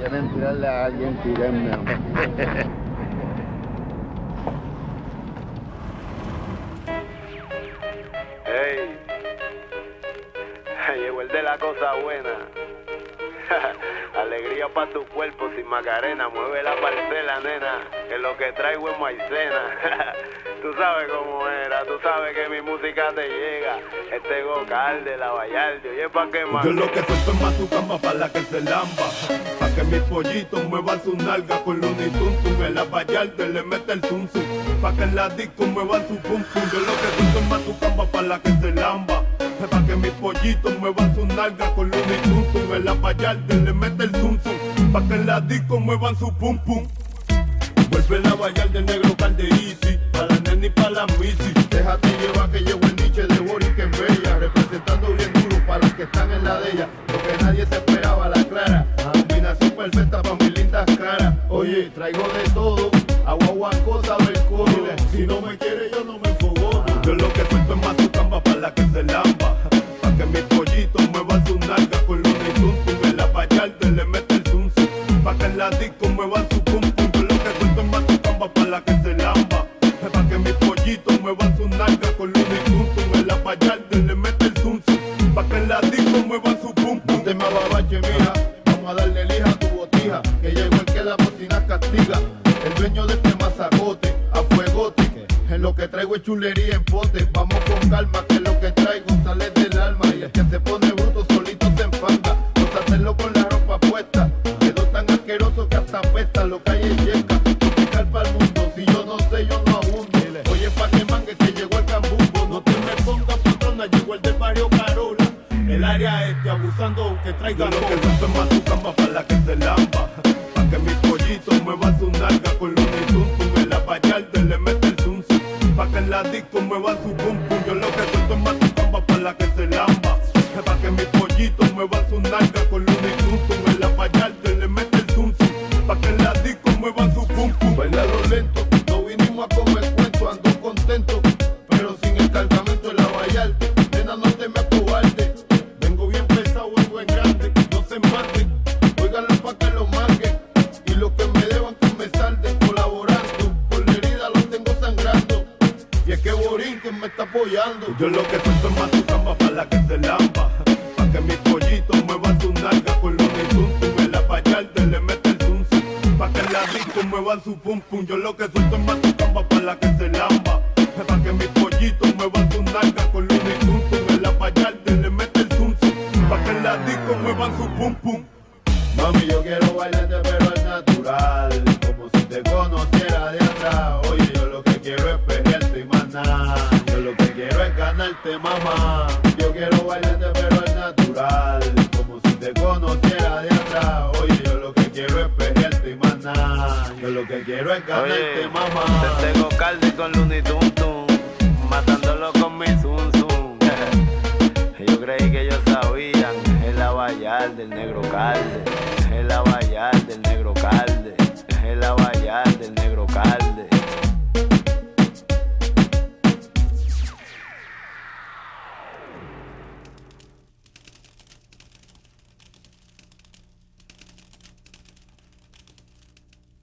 quieren tirarle a alguien, tírenme. Ey, llegó el de la cosa buena. Alegría para tu cuerpo sin macarena, mueve la parcela, nena, que lo que traigo es maicena. tú sabes cómo era, tú sabes que mi música te llega. Este gocal de la Vallarde, oye, pa' qué más. Yo lo que suelto es más tu cama para la que se lamba. Pa' que mis pollitos muevan su nalga con Looney Tuntun. En la Vallarde le mete el zum. Pa' que en la disco muevan su pum pum. Yo lo que suelto es más tu cama para la que se lamba. Pa' que mis pollitos muevan su nalga con Looney Tuntun. En la Vallarde le mete el zum. Pa' que en la disco muevan su pum pum. Vuelve la Vallarde negro calde la de ella. Lo que nadie se esperaba, la clara. Combinación perfecta para mis lindas caras. Oye, traigo de todo, agua, agua, cosa del codo. Si no me quiere, yo no me enfogo. Yo lo que suelto es más tu camba para la que se lamba. Pa' que mis pollitos muevan su nalga con Looney Tuntun. En la Vallarde le mete el zum zum. Pa' que en la disco muevan El dueño de este mazacote, a fuegote. En lo que traigo es chulería en pote. Vamos con calma, que lo que traigo sale del alma. Y el que se pone bruto solito se enfanga. Gózatelo con la ropa puesta. Quedó tan asqueroso que hasta apesta. Lo que hay es yeca. Para el mundo. Si yo no sé, yo no abundo. Oye, pa' que mangue que llegó el cambumbo. No te me pongas patrona, llegó el del barrio Carola. El área este abusando aunque traiga Yo lo que es más para la que se lamba. Pa' que mis pollitos muevan su nalga con Looney Tuntun. En la Vallarde le mete el zum. Pa' que en la disco muevan su pum pum. Yo lo que suelto es más tu camba para la que se lamba. Pa' que mis pollitos muevan su nalga con Looney Tuntun. En la Vallarde le mete el zum. Pa' que en la disco muevan su pum pum. Bailalo lento, no vinimos es que me está apoyando. Yo lo que suelto es más tu camba para la que se lamba. Pa' que mis pollitos muevan su nalga con Looney Tuntun. En la Vallarde le mete el zum zum. Pa' que en la disco muevan su pum pum. Yo lo que suelto es más tu camba para la que se lamba. Pa' que mis pollitos muevan su nalga con Looney Tuntun. En la Vallarde le mete el zum zum. Pa' que en la disco muevan su pum pum. Mami, yo quiero bailarte pero al natural Como si te conociera es ganarte, mamá Yo quiero bailarte pero al natural Como si te conociera de atrás Oye, yo lo que quiero es pelearte y más nada Yo lo que quiero es ganarte, mamá te tengo calde con Looney Tuntun, matándolo con mi zum zum. Yo creí que ellos sabían, es la Vallarde, el negro calde.